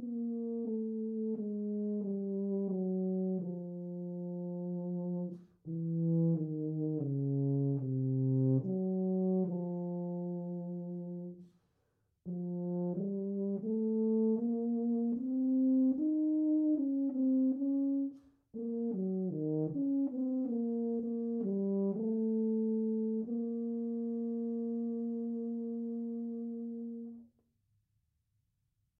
Mm-hmm.